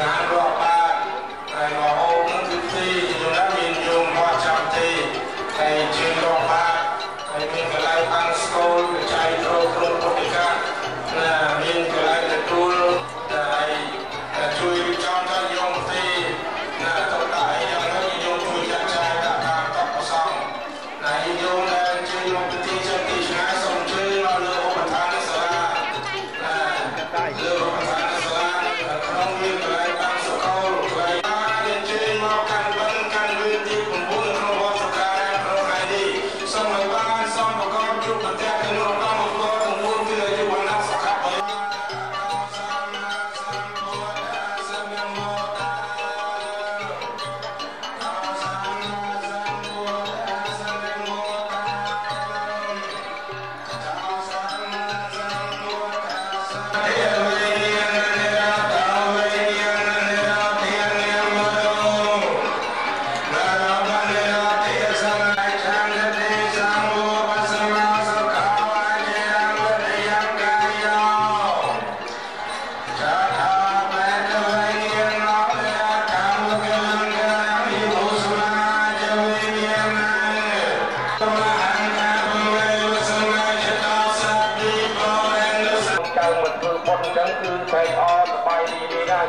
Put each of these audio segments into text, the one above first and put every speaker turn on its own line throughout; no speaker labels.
បានរាប់បានហើយរហូតនឹងគឺទីយល់មានយមបោះចាំទីហើយជឿរាប់បានហើយមានកន្លែងបានស្គលវិច័យត្រូវក្រុមពុទ្ធិកាណាមានកន្លែងទទួលហើយជួយរៀបចំដល់យមទីណា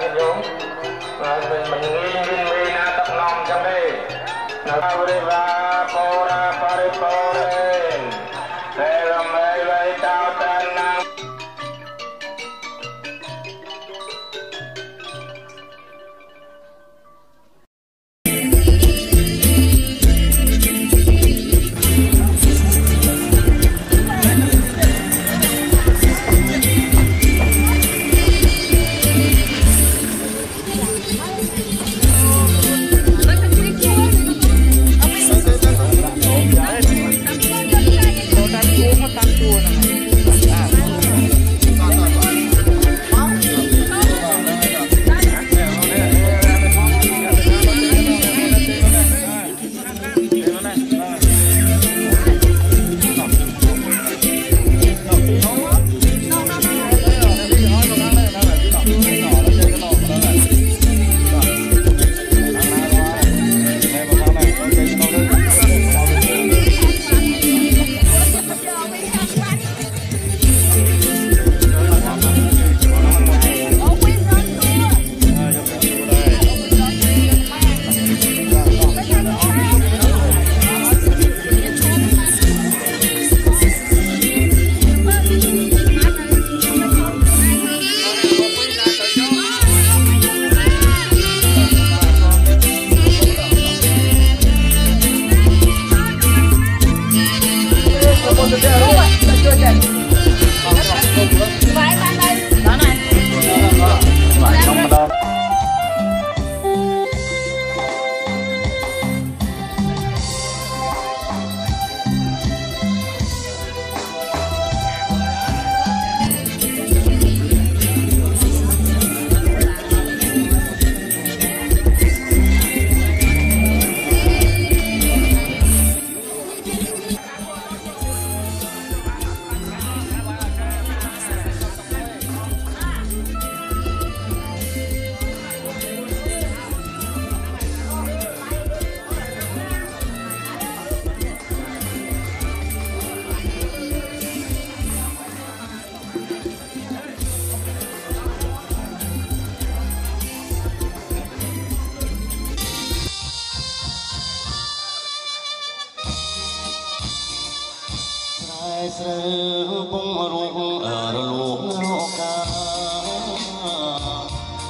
ញាតិញោមហើយមិនមិនងាយមានមេណាដឹកនាំអញ្ចឹងទេនៅរិវាបូរាបរិបូរេ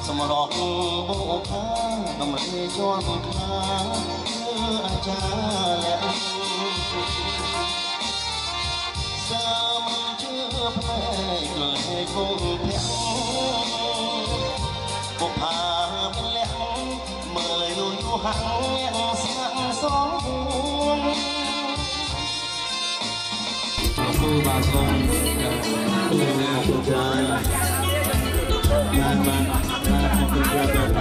សម្រក់បុខាដំរីជាប់ខាគឺអាចារ្យលក្ខសាមិនជឿផ្នែកលើគង់ភៈបុផាពលៈមើលយូរយូរហាំងស្ងាត់សងពួន
cô bà con từ nhà của trời là bạn
Obrigado.